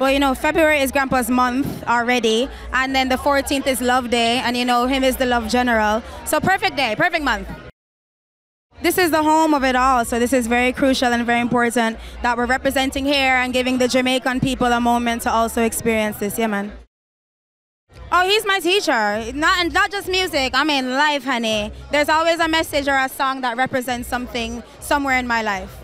Well, you know, February is Grandpa's month already, and then the 14th is Love Day, and you know, him is the Love General. So perfect day, perfect month. This is the home of it all, so this is very crucial and very important that we're representing here and giving the Jamaican people a moment to also experience this. Yeah, man. Oh, he's my teacher. Not not just music. I mean life, honey. There's always a message or a song that represents something somewhere in my life.